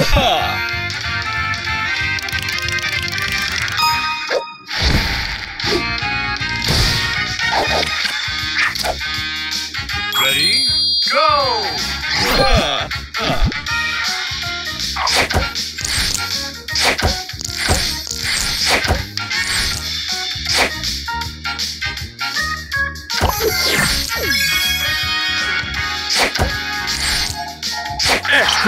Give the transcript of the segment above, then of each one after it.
Ha!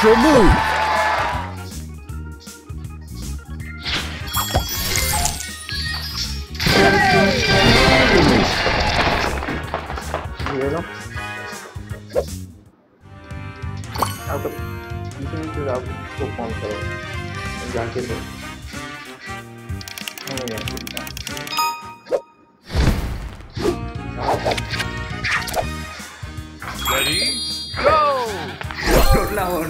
extra move. Vero? Auto. Bisogna chiudere il टोटला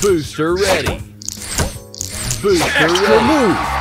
Booster ready. Booster Extra move.